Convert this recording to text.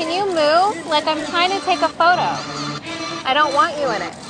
Can you move? Like I'm trying to take a photo. I don't want you in it.